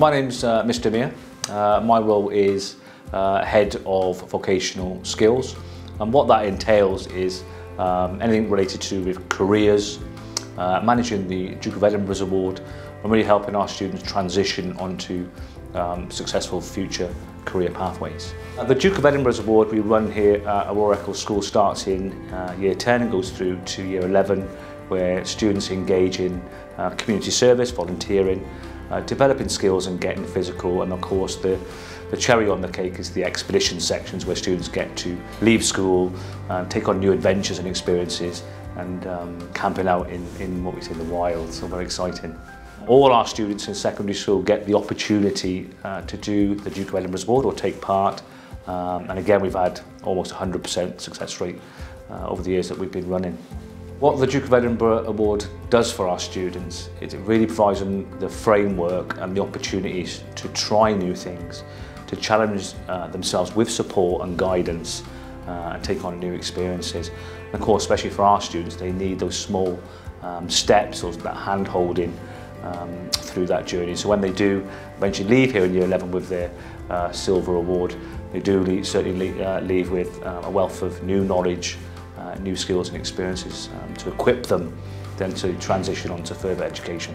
my name's uh, Mr. Mir. Uh, my role is uh, Head of Vocational Skills. And what that entails is um, anything related to with careers, uh, managing the Duke of Edinburgh's award, and really helping our students transition onto um, successful future career pathways. Uh, the Duke of Edinburgh's Award we run here at Aurora Eccles School starts in uh, year 10 and goes through to year 11 where students engage in uh, community service, volunteering uh, developing skills and getting physical and of course the the cherry on the cake is the expedition sections where students get to leave school and take on new adventures and experiences and um, camping out in, in what we say the wild, so very exciting. All our students in secondary school get the opportunity uh, to do the Duke of Edinburgh's Award or take part um, and again we've had almost 100% success rate uh, over the years that we've been running. What the Duke of Edinburgh Award does for our students is it really provides them the framework and the opportunities to try new things, to challenge uh, themselves with support and guidance uh, and take on new experiences. And of course, especially for our students, they need those small um, steps or that hand-holding um, through that journey. So when they do eventually leave here in year 11 with their uh, silver award, they do leave, certainly leave, uh, leave with uh, a wealth of new knowledge, uh, new skills and experiences um, to equip them then to transition on to further education.